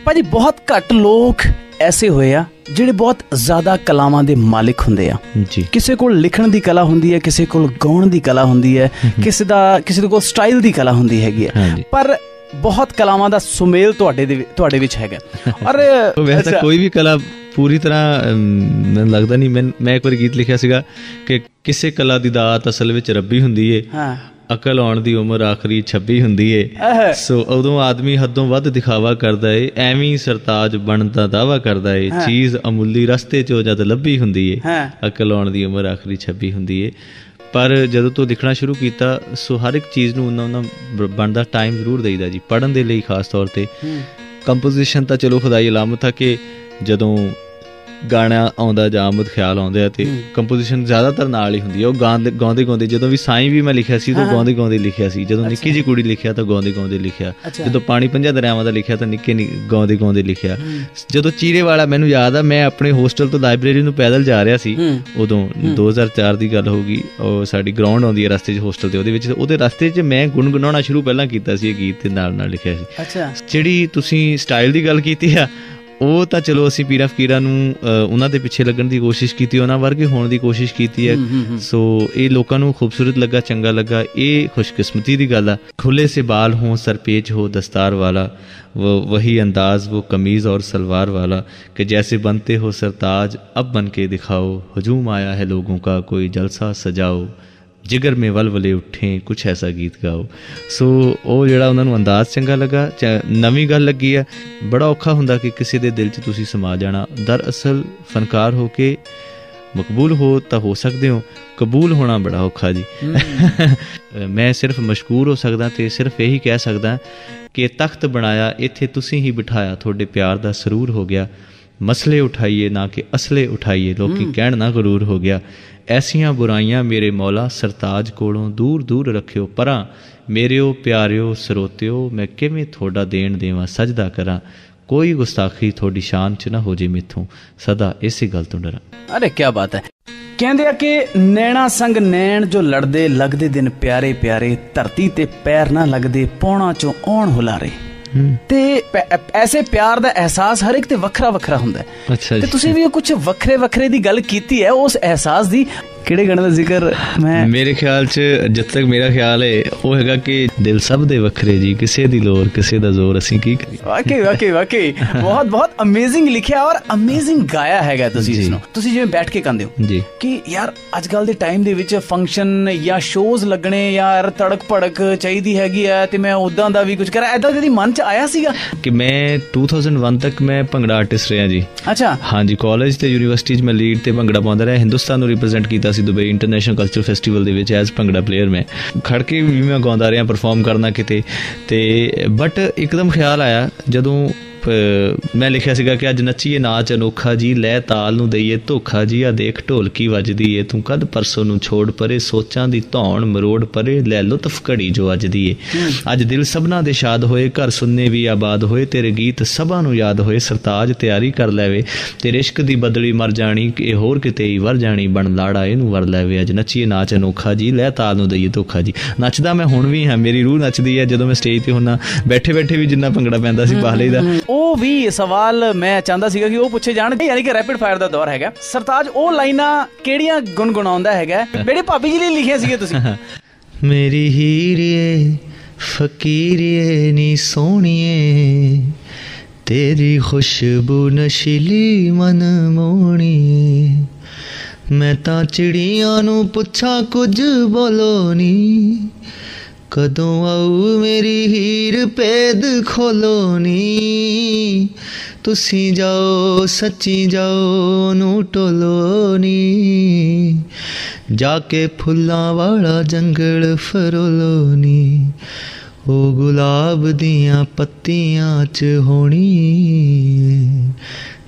ਭਾਜੀ ਬਹੁਤ ਘੱਟ ਲੋਕ ਐਸੇ ਹੋਏ ਆ ਜਿਹੜੇ ਬਹੁਤ ਜ਼ਿਆਦਾ ਕਲਾਵਾਂ ਦੇ ਮਾਲਿਕ ਹੁੰਦੇ ਆ। ਜੀ। ਕਿਸੇ ਕੋਲ ਲਿਖਣ ਦੀ ਕਲਾ ਹੁੰਦੀ ਹੈ ਕਿਸੇ ਕੋਲ ਗਾਉਣ ਦੀ ਕਲਾ ਹੁੰਦੀ ਹੈ ਕਿਸੇ ਦਾ ਕਿਸੇ ਦੇ ਕੋਲ ਸਟਾਈਲ ਦੀ ਕਲਾ ਹੁੰਦੀ ਹੈਗੀ ਹੈ। ਪਰ ਬਹੁਤ ਕਲਾਵਾਂ ਦਾ ਸੁਮੇਲ ਤੁਹਾਡੇ ਦੇ ਤੁਹਾਡੇ ਵਿੱਚ ਹੈਗਾ। *laughs* ਔਰ ਵੈਸੇ ਕੋਈ ਵੀ ਕਲਾ ਪੂਰੀ ਤਰ੍ਹਾਂ ਮੈਨੂੰ ਲੱਗਦਾ ਨਹੀਂ ਮੈਂ ਮੈਂ ਇੱਕ ਵਾਰੀ ਗੀਤ ਲਿਖਿਆ ਸੀਗਾ ਕਿ ਕਿਸੇ ਕਲਾ ਦੀ ਦਾਤ ਅਸਲ ਵਿੱਚ ਰੱਬੀ ਹੁੰਦੀ ਏ। ਹਾਂ। ਅਕਲ ਆਉਣ ਦੀ ਉਮਰ ਆਖਰੀ 26 ਹੁੰਦੀ ਏ। ਸੋ ਉਦੋਂ ਆਦਮੀ ਹੱਦੋਂ ਵੱਧ ਦਿਖਾਵਾ ਕਰਦਾ ਏ ਐਵੇਂ ਸਰਤਾਜ ਬਣਨ ਦਾ ਦਾਵਾ ਕਰਦਾ ਏ। ਚੀਜ਼ ਅਮੁੱਲੀ ਰਸਤੇ 'ਚੋਂ ਜਦ ਲੱਭੀ ਹੁੰਦੀ ਏ ਅਕਲ ਆਉਣ ਦੀ ਉਮਰ ਆਖਰੀ 26 ਹੁੰਦੀ ਏ। ਪਰ ਜਦੋਂ ਤੋਂ ਲਿਖਣਾ ਸ਼ੁਰੂ ਕੀਤਾ ਸੋ ਹਰ ਇੱਕ ਚੀਜ਼ ਨੂੰ ਉਹਨਾਂ ਉਹਨਾਂ ਬਣਦਾ ਟਾਈਮ ਜ਼ਰੂਰ ਦੇਈਦਾ ਜੀ ਪੜਨ ਦੇ ਲਈ ਖਾਸ ਤੌਰ ਤੇ। ਕੰਪੋਜੀਸ਼ਨ ਤਾਂ ਚਲੋ ਖੁਦਾਈ ਇਲਾਮਤ ਆ ਕਿ ਜਦੋਂ ਗਾਣਾ ਆਉਂਦਾ ਜਾਂ ਆਮਦ ਖਿਆਲ ਆਉਂਦੇ ਆ ਤੇ ਕੰਪੋਜੀਸ਼ਨ ਜ਼ਿਆਦਾਤਰ ਨਾਲ ਹੀ ਹੁੰਦੀ ਆ। ਉਹ ਗਾਉਂਦੇ ਗਾਉਂਦੇ ਗਾਉਂਦੇ ਜਦੋਂ ਵੀ ਸਾਈਂ ਵੀ ਮੈਂ ਲਿਖਿਆ ਸੀ ਤਾਂ ਗਾਉਂਦੇ ਗਾਉਂਦੇ ਲਿਖਿਆ ਸੀ। ਜਦੋਂ ਨਿੱਕੀ ਜੀ ਕੁੜੀ ਲਿਖਿਆ ਤਾਂ ਗਾਉਂਦੇ ਗਾਉਂਦੇ ਲਿਖਿਆ। ਜਦੋਂ ਪਾਣੀ ਪੰਜਾਂ ਦਰਿਆਵਾਂ ਦਾ ਲਿਖਿਆ ਤਾਂ ਨਿੱਕੇ ਗਾਉਂਦੇ ਗਾਉਂਦੇ ਲਿਖਿਆ। ਜਦੋਂ ਚੀਰੇ ਵਾਲਾ ਮੈਨੂੰ ਯਾਦ ਆ ਮੈਂ ਆਪਣੇ ਹੋਸਟਲ ਤੋਂ ਲਾਇਬ੍ਰੇਰੀ ਨੂੰ ਪੈਦਲ ਜਾ ਰਿਹਾ ਸੀ। ਹੂੰ। ਉਦੋਂ 2004 ਦੀ ਗੱਲ ਹੋਊਗੀ ਉਹ ਸਾਡੀ ਗਰਾਊਂਡ ਆਉਂਦੀ ਹੈ ਰਸਤੇ 'ਚ ਹੋਸਟਲ ਤੇ ਉਹਦੇ ਵਿੱਚ। ਉਹਦੇ ਰਸਤੇ 'ਚ ਮੈਂ ਗੁੰਗੁਣਾਉਣਾ ਸ਼ੁਰੂ ਪਹਿਲਾਂ ਕੀਤਾ ਸੀ ਇਹ ਗੀਤ ਦੇ ਨਾਲ ਨਾਲ ਲਿਖਿਆ ਸੀ। ਅੱਛਾ। ਜਿਹੜੀ ਤੁਸੀਂ ਸਟਾਈਲ ਦੀ ਗੱਲ ਕੀਤੀ ਆ ਉਹ ਤਾਂ ਚਲੋ ਅਸੀਂ ਪੀਰਾ ਫਕੀਰਾਂ ਨੂੰ ਅ, ਉਹਨਾਂ ਦੇ ਪਿੱਛੇ ਲੱਗਣ ਦੀ ਕੋਸ਼ਿਸ਼ ਕੀਤੀ ਉਹਨਾਂ ਵਰਗੇ ਹੋਣ ਦੀ ਕੋਸ਼ਿਸ਼ ਕੀਤੀ ਹੈ ਸੋ ਇਹ ਲੋਕਾਂ ਨੂੰ ਖੂਬਸੂਰਤ ਲੱਗਾ ਚੰਗਾ ਲੱਗਾ ਇਹ ਖੁਸ਼ਕਿਸਮਤੀ ਦੀ ਗੱਲ ਆ ਖੁੱਲੇ ਸੇ ਬਾਲ ਹੋਂ ਸਰਪੇਚ ਹੋ ਦਸਤਾਰ ਵਾਲਾ वो वही अंदाज वो कमीज और सलवार वाला कि जैसे बनते हो सरताज अब बन के दिखाओ हजूम आया है लोगों का कोई जलसा सजाओ ਜਿਗਰ ਮੇ ਵਲਵਲੇ ਉੱਠੇ ਕੁਛ ਐਸਾ ਗੀਤ ਗਾਓ। ਸੋ ਉਹ ਜਿਹੜਾ ਉਹਨਾਂ ਨੂੰ ਅੰਦਾਜ਼ ਚੰਗਾ ਲੱਗਾ ਨਵੀਂ ਗੱਲ ਲੱਗੀ ਆ ਬੜਾ ਔਖਾ ਹੁੰਦਾ ਕਿ ਕਿਸੇ ਦੇ ਦਿਲ 'ਚ ਤੁਸੀਂ ਸਮਾ ਜਾਣਾ। ਦਰਅਸਲ ਫਨਕਾਰ ਹੋ ਕੇ ਮਕਬੂਲ ਹੋ ਤਾਂ ਹੋ ਸਕਦੇ ਹੋ ਕਬੂਲ ਹੋਣਾ ਬੜਾ ਔਖਾ ਜੀ। ਮੈਂ ਸਿਰਫ ਮਸ਼ਕੂਰ ਹੋ ਸਕਦਾ ਤੇ ਸਿਰਫ ਇਹੀ ਕਹਿ ਸਕਦਾ ਕਿ ਤਖਤ ਬਣਾਇਆ ਇੱਥੇ ਤੁਸੀਂ ਹੀ ਬਿਠਾਇਆ ਤੁਹਾਡੇ ਪਿਆਰ ਦਾ ਸਰੂਰ ਹੋ ਗਿਆ। ਮਸਲੇ ਉਠਾਈਏ ਨਾ ਕਿ ਅਸਲੇ ਉਠਾਈਏ ਲੋਕੀ ਕਹਿਣ ਨਾ ਗਰੂਰ ਹੋ ਗਿਆ। ਐਸੀਆਂ ਬੁਰਾਈਆਂ ਮੇਰੇ ਮੌਲਾ ਸਰਤਾਜ ਕੋਲੋਂ ਦੂਰ ਦੂਰ ਰੱਖਿਓ ਪਰਾਂ। ਮੇਰਿਓ ਪਿਆਰਿਓ ਸਰੋਤਿਓ, ਮੈਂ ਕਿਵੇਂ ਤੁਹਾਡਾ ਦੇਣ ਦੇਵਾਂ, ਸਜਦਾ ਕਰਾਂ। ਕੋਈ ਗੁਸਤਾਖੀ ਤੁਹਾਡੀ ਸ਼ਾਨ 'ਚ ਨਾ ਹੋ ਜੇ ਮਿੱਥੋਂ। ਸਦਾ ਇਸੇ ਗੱਲ ਤੋਂ ਡਰਾਂ। ਅਰੇ ਕੀ ਬਾਤ ਹੈ। ਕਹਿੰਦੇ ਆ ਕਿ ਨੈਣਾ ਸੰਗ ਨੈਣ ਜੋ ਲੜਦੇ, ਲੱਗਦੇ ਦਿਨ ਪਿਆਰੇ ਪਿਆਰੇ, ਧਰਤੀ ਤੇ ਪੈਰ ਨਾ ਲੱਗਦੇ, ਪੌਣਾ ਚੋਂ ਆਉਣ ਹੁਲਾਰੇ। ਤੇ ਐਸੇ ਪਿਆਰ ਦਾ ਅਹਿਸਾਸ ਹਰ ਇੱਕ ਤੇ ਵੱਖਰਾ ਵੱਖਰਾ ਹੁੰਦਾ ਹੈ। ਤੇ ਤੁਸੀਂ ਵੀ ਕੁਝ ਵੱਖਰੇ ਵੱਖਰੇ ਦੀ ਗੱਲ ਕੀਤੀ ਹੈ ਉਸ ਅਹਿਸਾਸ ਦੀ ਕਿਹੜੇ ਗਾਣੇ ਦਾ ਜ਼ਿਕਰ ਮੈਂ ਮੇਰੇ ਖਿਆਲ 'ਚ ਜਦ ਤੱਕ ਮੇਰਾ ਖਿਆਲ ਹੈ ਉਹ ਹੈਗਾ ਕਿ ਦਿਲ ਸਭ ਦੇ ਵੱਖਰੇ ਜੀ ਕਿਸੇ ਦੀ ਲੋਰ ਕਿਸੇ ਦਾ ਜ਼ੋਰ ਅਸੀਂ ਕੀ ਕਰੀਏ? ਵਾਕਈ ਵਾਕਈ ਵਾਕਈ। ਬਹੁਤ ਬਹੁਤ ਅਮੇਜ਼ਿੰਗ ਲਿਖਿਆ ਔਰ ਅਮੇਜ਼ਿੰਗ ਗਾਇਆ ਹੈਗਾ ਤੁਸੀਂ ਇਸ। ਨੂੰ ਤੁਸੀਂ ਜਿਵੇਂ ਬੈਠ ਕੇ ਕਹਿੰਦੇ ਹੋ ਜੀ। ਕਿ ਯਾਰ ਅੱਜ ਕੱਲ ਦੇ ਟਾਈਮ ਦੇ ਵਿੱਚ ਫੰਕਸ਼ਨ ਜਾਂ ਸ਼ੋਜ਼ ਲੱਗਣੇ ਯਾਰ ਤੜਕ ਭੜਕ ਚਾਹੀਦੀ ਹੈਗੀ ਆ ਤੇ ਮੈਂ ਉਦਾਂ ਦਾ ਵੀ ਕੁਝ ਕਰਾਂ। ਐਦਾਂ ਕਦੀ ਮਨ ਚ ਆਇਆ ਸੀਗਾ? ਕਿ ਮੈਂ 2001 ਤੱਕ ਮੈਂ ਭੰਗੜਾ ਆਰਟਿਸਟ ਰਿਹਾ ਜੀ। ਅੱਛਾ। ਹਾਂਜੀ ਕਾਲਜ ਤੇ ਯੂਨੀਵਰਸਿਟੀ 'ਚ ਮੈਂ ਲੀਡ ਤੇ ਭੰਗੜਾ ਪਾਉਂਦਾ ਰਿਹਾ ਹਿੰਦੁਸਤਾਨ ਨੂੰ ਰਿਪਰੈਜ਼ੈਂਟ ਕੀਤਾ ਸੀ ਦੁਬਈ ਇੰਟਰਨੈਸ਼ਨਲ ਕਲਚਰ ਫੈਸਟੀਵਲ ਦੇ ਵਿੱਚ ਐਜ਼ ਭੰਗੜਾ ਪਲੇਅਰ ਮੈਂ। ਖੜ ਕੇ ਵੀ ਮੈਂ ਗਾਉਂਦਾ ਰਿਹਾ ਪਰਫਾਰਮ ਕਰਨਾ ਕਿਤੇ। ਤੇ ਬਟ ਇੱਕਦਮ ਖਿਆਲ ਆਇਆ, ਜਦੋਂ ਮੈਂ ਲਿਖਿਆ ਸੀਗਾ ਕਿ ਅੱਜ ਨੱਚੀਏ ਨਾਚ ਅਨੋਖਾ ਜੀ, ਲੈ ਤਾਲ ਨੂੰ ਦਈਏ ਧੋਖਾ ਜੀ, ਆ ਦੇਖ ਢੋਲਕੀ ਵੱਜਦੀ ਏ, ਤੂੰ ਕਦ ਪਰਸੋਂ ਨੂੰ ਛੋੜ ਪਰੇ, ਸੋਚਾਂ ਦੀ ਧੌਣ ਮਰੋੜ ਪਰੇ, ਲੈ ਲੁਤਫ ਘੜੀ ਜੋ ਅੱਜ ਦੀ ਏ। ਅੱਜ ਦਿਲ ਸਭਨਾ ਦੇ ਸ਼ਾਦ ਹੋਏ, ਘਰ ਸੁੰਨੇ ਵੀ ਆਬਾਦ ਹੋਏ, ਤੇਰੇ ਗੀਤ ਸਭਾ ਨੂੰ ਯਾਦ ਹੋਏ, ਸਰਤਾਜ ਤਿਆਰੀ ਕਰ ਲੈਵੇ, ਤੇਰੇ ਇਸ਼ਕ ਦੀ ਬਦਲੀ ਮਰ ਜਾਣੀ, ਕਿ ਹੋਰ ਕਿਤੇ ਹੀ ਵਰ ਜਾਣੀ, ਬਣ ਲਾੜਾ ਇਹਨੂੰ ਵਰ ਲੈਵੇ, ਅੱਜ ਨੱਚੀਏ ਨਾਚ ਅਨੋਖਾ ਜੀ, ਲੈ ਤਾਲ ਨੂੰ ਦਈਏ ਧੋਖਾ ਜੀ। ਨੱਚਦਾ ਮੈਂ ਹੁਣ ਵੀ ਹਾਂ, ਮੇਰੀ ਰੂਹ ਨੱਚਦੀ ਹੈ ਜਦੋਂ ਮੈਂ ਸਟੇਜ ਤੇ ਹੁੰਨਾ ਬੈਠੇ ਬੈਠੇ ਵੀ ਜਿੰਨਾ ਭੰਗੜਾ ਪੈਂਦਾ ਸੀ ਬਾਹਲੇ ਦਾ। ਉਹ ਵੀ ਸਵਾਲ ਮੈਂ ਚਾਹੁੰਦਾ ਸੀਗਾ ਕਿ ਉਹ ਪੁੱਛੇ ਜਾਣ ਯਾਨੀ ਕਿ ਰੈਪਿਡ ਫਾਇਰ ਦਾ ਦੌਰ ਹੈਗਾ। ਸਰਤਾਜ, ਉਹ ਲਾਈਨਾਂ ਕਿਹੜੀਆਂ ਗੁੰਗੁਣਾਉਂਦਾ ਹੈਗਾ? ਮੇਰੇ ਭਾਬੀ ਜੀ ਲਈ ਲਿਖੀਆਂ ਸੀਗੇ ਤੁਸੀਂ। *laughs* ਮੇਰੀ ਹੀਰੀਏ, ਫਕੀਰੀਏ, ਨੀ ਸੋਹਣੀਏ, ਤੇਰੀ ਖੁਸ਼ਬੂ ਨਸ਼ੀਲੀ ਮਨ ਮੋਹਣੀਏ। ਮੈਂ ਤਾਂ ਚਿੜੀਆਂ ਨੂੰ ਪੁੱਛਾਂ, ਕੁਝ ਬੋਲੋ ਨੀ। ਕਦੋਂ ਆਉ ਮੇਰੀ ਹੀਰ ਪੇਦ ਖੋਲੋ ਨੀ ਤੁਸੀਂ ਜਾਓ, ਸੱਚੀ ਜਾਓ ਨੂੰ ਟੋਲੋ ਨੀ ਜਾ ਕੇ ਫੁੱਲਾਂ ਵਾਲਾ ਜੰਗਲ ਫਰੋਲੋ ਨੀ ਉਹ ਗੁਲਾਬ ਦੀਆਂ ਪੱਤੀਆਂ 'ਚ ਹੋਣੀ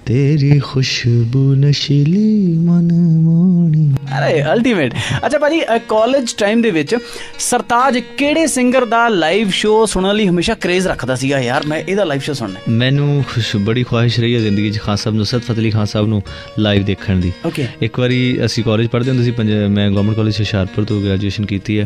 ਤੇਰੀ ਖੁਸ਼ਬੂ ਨਸ਼ੀਲੀ ਮਨ ਮੋਹਣੀ ਅਰੇ ਅਲਟੀਮੇਟ ਅੱਛਾ ਭਾਜੀ ਕਾਲਜ ਟਾਈਮ ਦੇ ਵਿੱਚ ਸਰਤਾਜ ਕਿਹੜੇ ਸਿੰਗਰ ਦਾ ਲਾਈਵ ਸ਼ੋਅ ਸੁਣਨ ਲਈ ਹਮੇਸ਼ਾ ਕ੍ਰੇਜ਼ ਰੱਖਦਾ ਸੀਗਾ? ਯਾਰ ਮੈਂ ਇਹਦਾ ਲਾਈਵ ਸ਼ੋਅ ਸੁਣਨਾ। ਮੈਨੂੰ ਖੁਸ਼ ਬੜੀ ਖੁਆਇਸ਼ ਰਹੀ ਹੈ ਜ਼ਿੰਦਗੀ 'ਚ ਖਾਨ ਸਾਹਿਬ ਨੁਸਰਤ ਫਤਿਹ ਅਲੀ ਖਾਨ ਸਾਹਿਬ ਨੂੰ ਲਾਈਵ ਦੇਖਣ ਦੀ। ਓਕੇ ਇੱਕ ਵਾਰੀ ਅਸੀਂ ਕਾਲਜ ਪੜ੍ਹਦੇ ਹੁੰਦੇ ਸੀ ਮੈਂ ਗਵਰਨਮੈਂਟ ਕਾਲਜ ਹੁਸ਼ਿਆਰਪੁਰ ਤੋਂ ਗ੍ਰੈਜੂਏਸ਼ਨ ਕੀਤੀ ਹੈ।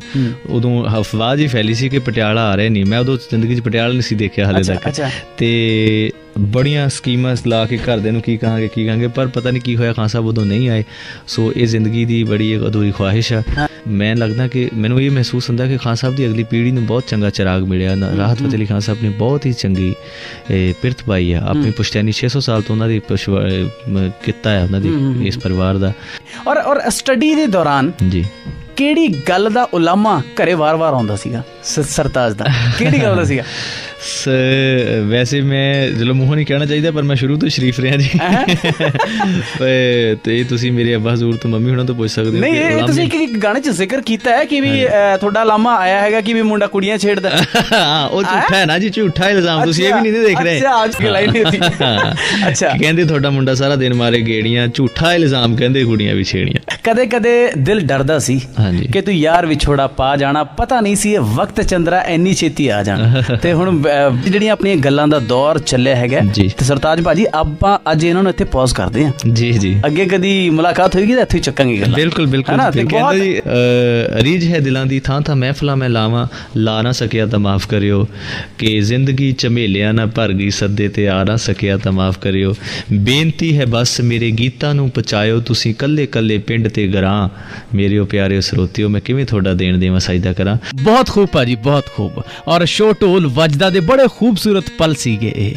ਉਦੋਂ ਅਫਵਾਹ ਹੀ ਫੈਲੀ ਸੀ ਕਿ ਪਟਿਆਲਾ ਆ ਰਿਹਾ ਨਹੀਂ। ਮੈਂ ਉਦੋਂ ਜ਼ਿੰਦਗੀ 'ਚ ਪਟਿਆਲਾ ਨਹੀਂ ਸੀ ਦੇਖਿਆ ਹਾਲੇ ਤੱਕ। ਤੇ ਬੜੀਆਂ ਸਕੀਮਾਂ ਲਾ ਕੇ ਘਰਦਿਆਂ ਨੂੰ ਕੀ ਕਹਾਂਗੇ ਕੀ ਕਹਾਂਗੇ ਪਰ ਪਤਾ ਨਹੀਂ ਕੀ ਹੋਇਆ ਖਾਨ ਸਾਹਿਬ ਉਦੋਂ ਨਹੀਂ ਆਏ। ਸੋ ਇਹ ਜ਼ਿੰਦਗੀ ਦੀ ਬੜੀ ਇੱਕ ਅਧੂਰੀ ਖੁਆਇਸ਼ ਆ। ਮੈਂ ਲੱਗਦਾ ਕਿ ਮੈਨੂੰ ਇਹ ਮਹਿਸੂਸ ਹੁੰਦਾ ਕਿ ਖਾਨ ਸਾਹਿਬ ਦੀ ਅਗਲੀ ਪੀੜ੍ਹੀ ਨੂੰ ਬਹੁਤ ਚੰਗਾ ਚਿਰਾਗ ਮਿਲਿਆ। ਨਾ- ਰਾਹਤ ਫਤਿਹ ਅਲੀ ਖਾਨ ਸਾਹਿਬ ਨੇ ਬਹੁਤ ਹੀ ਚੰਗੀ ਪਿਰਤ ਪਾਈ ਆ। ਆਪਣੀ ਪੁਸ਼ਤੈਨੀ 600 ਸਾਲ ਤੋਂ ਉਹਨਾਂ ਦੀ ਕਿੱਤਾ ਹੈ ਉਹਨਾਂ ਦੀ ਇਸ ਪਰਿਵਾਰ ਦਾ। ਔਰ ਔਰ ਸਟੱਡੀ ਦੇ ਦੌਰਾਨ ਜੀ। ਕਿਹੜੀ ਗੱਲ ਦਾ ਉਲਾਮਾ ਘਰੇ ਵਾਰ-ਵਾਰ ਆਉਂਦਾ ਸੀਗਾ? ਸਰਤਾਜ ਦਾ। ਕਿਹੜੀ ਗੱਲ ਦਾ ਸੀਗਾ? *laughs* ਸ ਵੈਸੇ ਮੈਂ ਚਲੋ ਮੂੰਹੋਂ ਨਹੀਂ ਕਹਿਣਾ ਚਾਹੀਦਾ ਪਰ ਮੈਂ ਸ਼ੁਰੂ ਤੋਂ ਸ਼ਰੀਫ ਰਿਹਾ ਜੀ। ਤੇ- ਤੇ ਤੁਸੀਂ ਮੇਰੇ ਅੱਬਾ ਹਜ਼ੂਰ ਤੋਂ ਮੰਮੀ ਹੁਣਾਂ ਤੋਂ ਪੁੱਛ ਸਕਦੇ ਹੋ ਨਹੀਂ ਇਹ ਤੁਸੀਂ ਇੱਕ ਗਾਣੇ 'ਚ ਜ਼ਿਕਰ ਕੀਤਾ ਹੈ ਕਿ ਵੀ ਤੁਹਾਡਾ ਲਾਮਾ ਆਇਆ ਹੈਗਾ ਕਿ ਵੀ ਮੁੰਡਾ ਕੁੜੀਆਂ ਛੇੜਦਾ। *laughs* ਹਾਂ ਉਹ ਝੂਠਾ ਹੈ? ਨਾ ਜੀ ਝੂਠਾ ਇਲਜ਼ਾਮ ਤੁਸੀਂ ਇਹ ਵੀ ਨਹੀਂ ਦੇਖ ਰਹੇ। ਅੱਛਾ ਅੱਜ ਕੀ ਲਾਈਨ ਸੀ। *laughs* ਅੱਛਾ। ਕਹਿੰਦੇ ਤੁਹਾਡਾ ਮੁੰਡਾ ਸਾਰਾ ਦਿਨ ਮਾਰੇ ਗੇੜੀਆਂ ਝੂਠਾ ਇਲਜ਼ਾਮ ਕਹਿੰਦੇ ਕੁੜੀਆਂ ਵੀ ਛੇੜੀਆਂ। ਕਦੇ-ਕਦੇ ਦਿਲ ਡਰਦਾ ਸੀ ਕਿ ਤੂੰ ਯਾਰ ਵਿਛੋੜਾ ਪਾ ਜਾਣਾ ਪਤਾ ਨਹੀਂ ਸੀ ਇਹ ਵਕਤ ਚੰਦਰਾ ਇੰਨੀ ਛੇਤੀ ਆ ਜਾਣਾ। *laughs* ਤੇ ਹੁਣ ਜਿਹੜੀਆਂ ਆਪਣੀਆਂ ਗੱਲਾਂ ਦਾ ਦੌਰ ਚੱਲਿਆ ਹੈਗਾ ਜੀ। ਤੇ ਸਰਤਾਜ ਭਾਜੀ ਆਪਾਂ ਅੱਜ ਇਹਨਾਂ ਨੂੰ ਇੱਥੇ ਪੌਜ਼ ਕਰਦੇ ਹਾਂ। ਜੀ ਜੀ। ਅੱਗੇ ਕਦੀ ਮੁਲਾਕਾਤ ਹੋਏਗੀ ਤਾਂ ਇੱਥੇ ਚੱਕਾਂਗੇ ਗੱਲਾਂ। ਬਿਲਕੁਲ ਬਿਲਕੁਲ। ਕਹਿੰਦਾ ਬਹੁਤ- ਜੀ ਰੀਝ ਹੈ ਦਿਲਾਂ ਦੀ ਥਾਂ ਥਾਂ ਮਹਿਫਲਾਂ ਮੈਂ ਲਾਵਾਂ ਲਾ ਨਾ ਸਕਿਆ ਤਾਂ ਮਾਫ ਕਰਿਓ। ਕਿ ਜ਼ਿੰਦਗੀ ਝਮੇਲਿਆਂ ਨਾ ਭਰ ਗਈ ਸੱਦੇ ਤੇ ਆ ਨਾ ਸਕਿਆ ਤਾਂ ਮਾਫ ਕਰਿਓ। ਬੇਨਤੀ ਹੈ ਬਸ ਮੇਰੇ ਗੀਤਾਂ ਨੂੰ ਪਹੁੰਚਾਇਓ ਤੁਸੀਂ ਕੱਲੇ ਕੱਲੇ ਪਿੰਡ ਤੇ ਗਰਾਂ ਮੇਰਿਓ ਪਿਆਰਿਓ ਸਰੋਤਿਓ ਮੈਂ ਕਿਵੇਂ ਤੁਹਾਡਾ ਦੇਣ ਦੇਵਾਂ ਸਜਦਾ ਕਰਾਂ? ਬਹੁਤ ਖੂਬ ਭਾਜੀ ਬਹੁਤ ਖੂਬ। ਔਰ ਸ਼ੋ ਢੋਲ ਵੱਜਦਾ ਦੇ ਬੜੇ ਖੂਬਸੂਰਤ ਪਲ ਸੀਗੇ ਇਹ